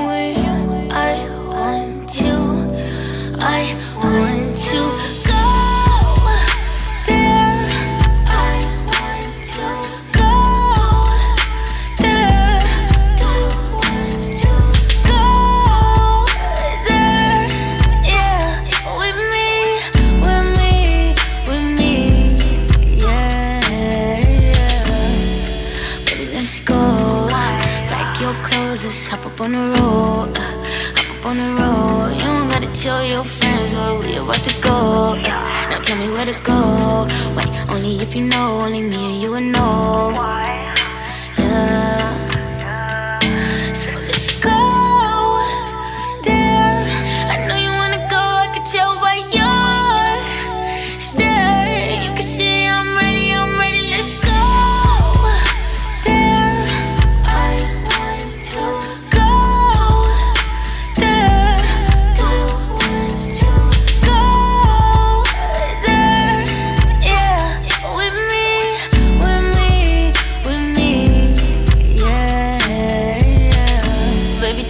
when you. Your clothes, let's hop up on the road. Uh, hop up on the road. You don't gotta tell your friends where we about to go. Uh, now tell me where to go. Wait, only if you know, only me and you will know. Yeah.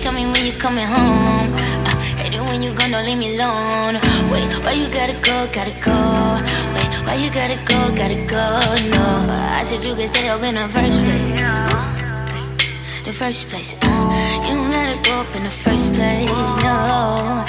Tell me when you coming home. I hate it when you gone, don't leave me alone. Wait, why you gotta go, gotta go? Wait, why you gotta go, gotta go? No, I said you could stay up in the first place. The first place, uh, you it go up in the first place, no.